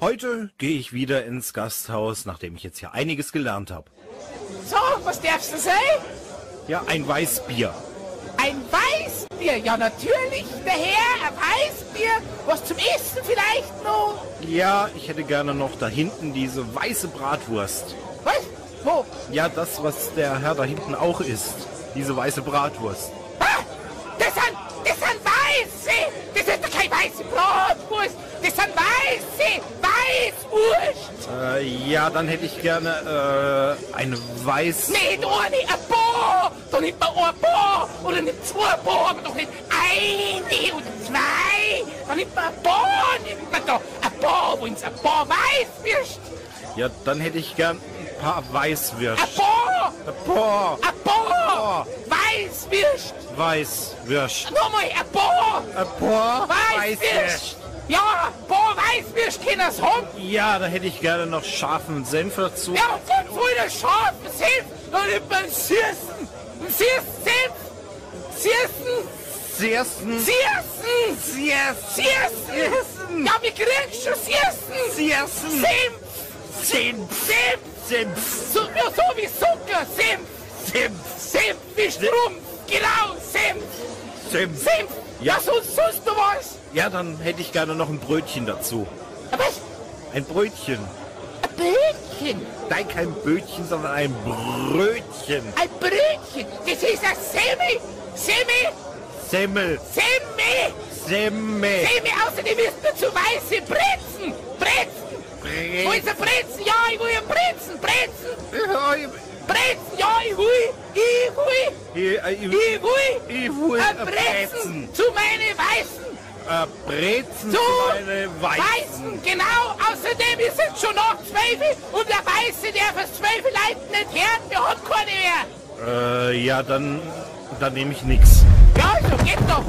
Heute gehe ich wieder ins Gasthaus, nachdem ich jetzt hier einiges gelernt habe. So, was darfst du sein? Ja, ein Weißbier. Ein Weißbier? Ja, natürlich, der Herr, ein Weißbier. Was zum Essen vielleicht noch? Ja, ich hätte gerne noch da hinten diese weiße Bratwurst. Was? Wo? Ja, das, was der Herr da hinten auch isst. Diese weiße Bratwurst. Ah, das sind, das sind Weiße. Das ist doch keine weiße Bratwurst. Das sind Weiße. Weißwurst. Äh, ja, dann hätte ich gerne äh, eine weiß... Nicht eine, ein Paar. Da nimmt man ein Paar. Oder nimmt zwei Paar, aber doch nicht eine oder zwei. Da nimmt man ein Paar, nimmt man da. Ein Paar, wo ins ein Paar Weißwürst. Ja, dann hätte ich gern ein paar Weißwürst. Ein Paar. Ein paar Ein Paar. Weißwürst. Weißwürst. Nochmal, ein Paar. Ein paar Weißwürst. Ja, ein Paar Weißwürst können es haben. Ja, da hätte ich gerne noch scharfen Senf dazu. Ja, voll der scharfen Senf. Dann nimmt man Sirsen. Ein Sirsen-Senf. Sirsen. Siersten. Sirsen. Siersten. Sirsen. Ja, wir kriegen schon Sirsen. Siersten. Senf. Senf. Senf. Senf. So, ja, so wie Zucker. Senf. Senf. Senf wie Strumpf. Genau, Senf. Senf. Senf. Ja. Ja, sonst, sonst noch was. Ja, dann hätte ich gerne noch ein Brötchen dazu. Was? Ein Brötchen. Ein Brötchen. Nein, kein Bötchen, sondern ein Brötchen. Ein Brötchen. Das ist ein Semi. Semi. Semmel. Semi. Semmel. Semi. Außerdem ist dazu weiße Brezen. Brezen. Wo ist ein Brezen? Ja, ich will ein Brezen. Brezen. Brezen. Ja, ich will. Ich will. Ich Ich will. ich will Ein Brezen. Brezen. Zu meine Weißen. Ein Brezen Zu für meine Weißen. Weißen. Genau. Außerdem ist es schon noch zwölf und der Weiße, der fürs zwölf Leuten nicht hört, der hat keine mehr. Äh, ja, dann, dann nehme ich nix. Ja, also geht doch.